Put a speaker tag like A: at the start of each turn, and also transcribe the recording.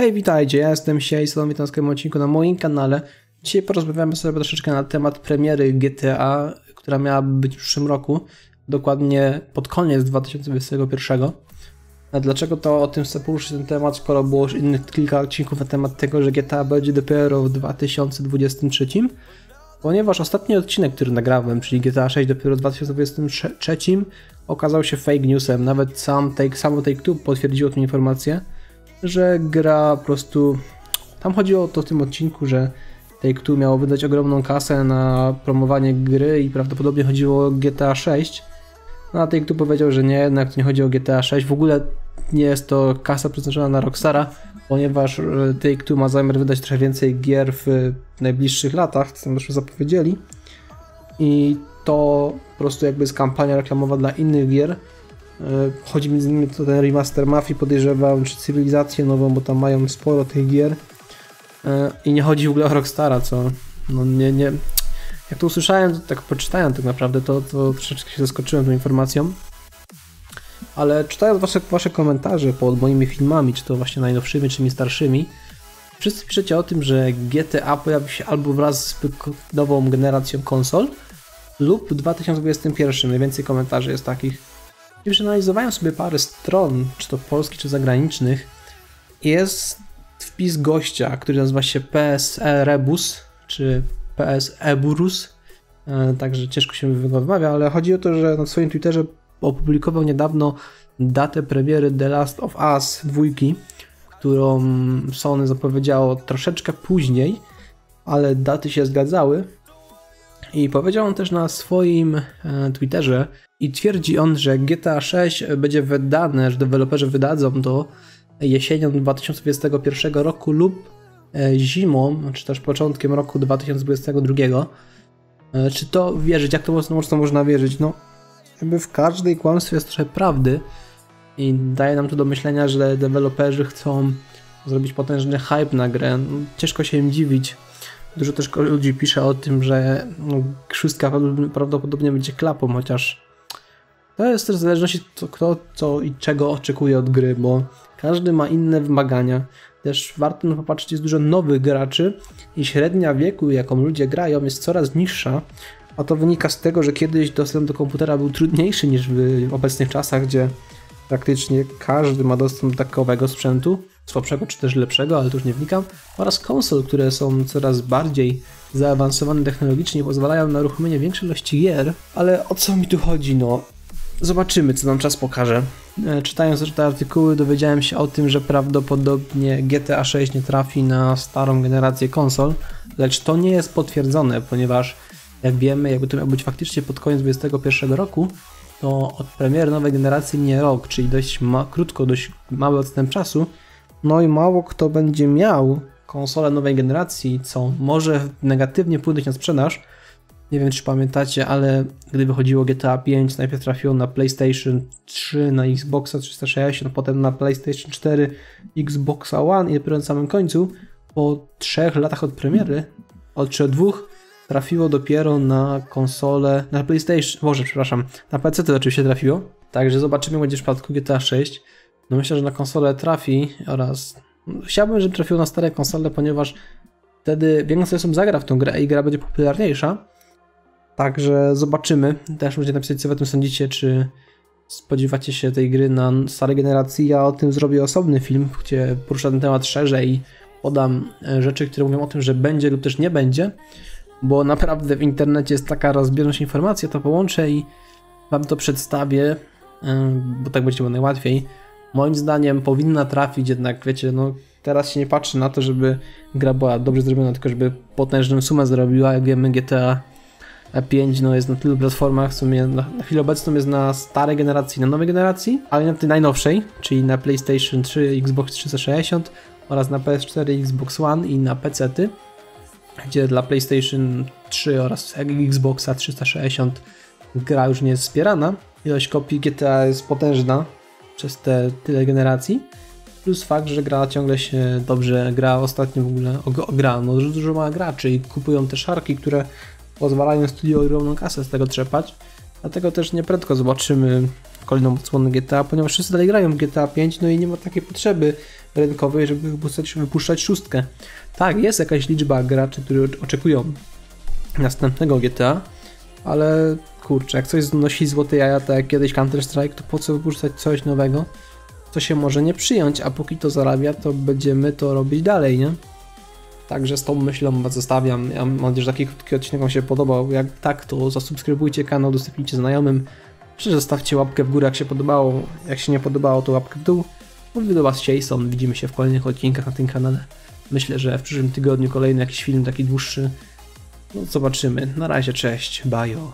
A: Hej, witajcie, ja jestem Siej, witam w tym odcinku na moim kanale. Dzisiaj porozmawiamy sobie troszeczkę na temat premiery GTA, która miała być w przyszłym roku, dokładnie pod koniec 2021. A dlaczego to o tym chcę poruszyć ten temat, skoro było już innych kilka odcinków na temat tego, że GTA będzie dopiero w 2023? Ponieważ ostatni odcinek, który nagrałem, czyli GTA 6 dopiero w 2023, okazał się fake newsem. Nawet sam Take, samo Take-Two potwierdziło tę informację że gra po prostu. Tam chodziło o to w tym odcinku, że Take-Two miało wydać ogromną kasę na promowanie gry i prawdopodobnie chodziło o GTA 6. No a Take-Two powiedział, że nie, jednak nie chodzi o GTA 6. W ogóle nie jest to kasa przeznaczona na Rockstara, ponieważ e, Take-Two ma zamiar wydać trochę więcej gier w najbliższych latach, co już zapowiedzieli. I to po prostu jakby jest kampania reklamowa dla innych gier, chodzi między innymi o ten remaster Mafii, podejrzewam, czy cywilizację nową, bo tam mają sporo tych gier. E, I nie chodzi w ogóle o Rockstara, co no nie, nie. Jak to usłyszałem, tak poczytałem tak naprawdę, to, to troszeczkę się zaskoczyłem tą informacją. Ale czytając wasze, wasze komentarze pod moimi filmami, czy to właśnie najnowszymi, czy mi starszymi, wszyscy piszecie o tym, że GTA pojawi się albo wraz z nową generacją konsol, lub w 2021. Najwięcej komentarzy jest takich. I przeanalizowałem sobie parę stron, czy to polskich, czy zagranicznych, jest wpis gościa, który nazywa się PSE Rebus, czy PSE Burus, e, także ciężko się wymawia, ale chodzi o to, że na swoim Twitterze opublikował niedawno datę premiery The Last of Us dwójki, którą Sony zapowiedziało troszeczkę później, ale daty się zgadzały. I powiedział on też na swoim e, Twitterze, i twierdzi on, że GTA 6 będzie wydane, że deweloperzy wydadzą to jesienią 2021 roku lub e, zimą, czy też początkiem roku 2022. E, czy to wierzyć? Jak to mocno można wierzyć? No, jakby w każdej kłamstwie jest trochę prawdy i daje nam to do myślenia, że deweloperzy chcą zrobić potężny hype na grę. No, ciężko się im dziwić. Dużo też ludzi pisze o tym, że no, szóstka prawdopodobnie będzie klapą, chociaż to jest też w zależności co, kto co i czego oczekuje od gry, bo każdy ma inne wymagania. Też warto no popatrzeć, jest dużo nowych graczy i średnia wieku, jaką ludzie grają, jest coraz niższa. A to wynika z tego, że kiedyś dostęp do komputera był trudniejszy niż w obecnych czasach, gdzie praktycznie każdy ma dostęp do takowego sprzętu, słabszego czy też lepszego, ale tu już nie wnikam, oraz konsol, które są coraz bardziej zaawansowane technologicznie, pozwalają na uruchomienie większej ilości gier. Ale o co mi tu chodzi? No, Zobaczymy, co nam czas pokaże. E, czytając te artykuły, dowiedziałem się o tym, że prawdopodobnie GTA 6 nie trafi na starą generację konsol, lecz to nie jest potwierdzone, ponieważ jak wiemy, jakby to miał być faktycznie pod koniec 2021 roku, to od premiery nowej generacji nie rok, czyli dość ma, krótko, dość mały odstęp czasu. No i mało kto będzie miał konsolę nowej generacji, co może negatywnie wpłynąć na sprzedaż, nie wiem, czy pamiętacie, ale gdy wychodziło GTA 5, najpierw trafiło na PlayStation 3, na Xboxa 360, potem na PlayStation 4, Xboxa One i dopiero na samym końcu, po trzech latach od premiery, od czy dwóch, trafiło dopiero na konsolę, na PlayStation, może przepraszam, na PC to oczywiście trafiło. Także zobaczymy, będzie w przypadku GTA 6. No myślę, że na konsolę trafi oraz chciałbym, żeby trafiło na stare konsole, ponieważ wtedy więcej osób zagra w tą grę i gra będzie popularniejsza. Także zobaczymy. Też możecie napisać, co wy o tym sądzicie, czy spodziewacie się tej gry na starej generacji. Ja o tym zrobię osobny film, gdzie poruszę ten temat szerzej i podam e, rzeczy, które mówią o tym, że będzie lub też nie będzie, bo naprawdę w internecie jest taka rozbieżność informacji, to połączę i wam to przedstawię, e, bo tak będzie najłatwiej. Moim zdaniem powinna trafić jednak, wiecie, no teraz się nie patrzy na to, żeby gra była dobrze zrobiona, tylko żeby potężną sumę zrobiła. Jak wiemy, GTA 5 no, jest na tylu platformach, w sumie na, na chwilę obecną jest na starej generacji, na nowej generacji, ale na tej najnowszej, czyli na PlayStation 3, Xbox 360 oraz na PS4, Xbox One i na PC, gdzie dla PlayStation 3 oraz Xboxa 360 gra już nie jest wspierana. Ilość kopii GTA jest potężna przez te tyle generacji. Plus fakt, że gra ciągle się dobrze gra, ostatnio w ogóle gra, no dużo ma graczy i kupują te szarki, które pozwalają studio ogromną kasę z tego trzepać. Dlatego też nieprędko zobaczymy kolejną odsłonę GTA, ponieważ wszyscy dalej grają w GTA 5, no i nie ma takiej potrzeby rynkowej, żeby wypuszczać, wypuszczać szóstkę. Tak, jest jakaś liczba graczy, którzy oczekują następnego GTA, ale kurczę, jak coś znosi złote jaja, tak jak kiedyś Counter-Strike, to po co wypuszczać coś nowego, co się może nie przyjąć, a póki to zarabia, to będziemy to robić dalej, nie? Także z tą myślą was zostawiam. Ja mam nadzieję, że taki krótki odcinek Wam się podobał. Jak tak, to zasubskrybujcie kanał, udostępnijcie znajomym. Czy zostawcie łapkę w górę, jak się podobało. Jak się nie podobało, to łapkę w dół. Mówię do Was Jason. Widzimy się w kolejnych odcinkach na tym kanale. Myślę, że w przyszłym tygodniu kolejny jakiś film taki dłuższy. No, zobaczymy. Na razie, cześć. Bajo.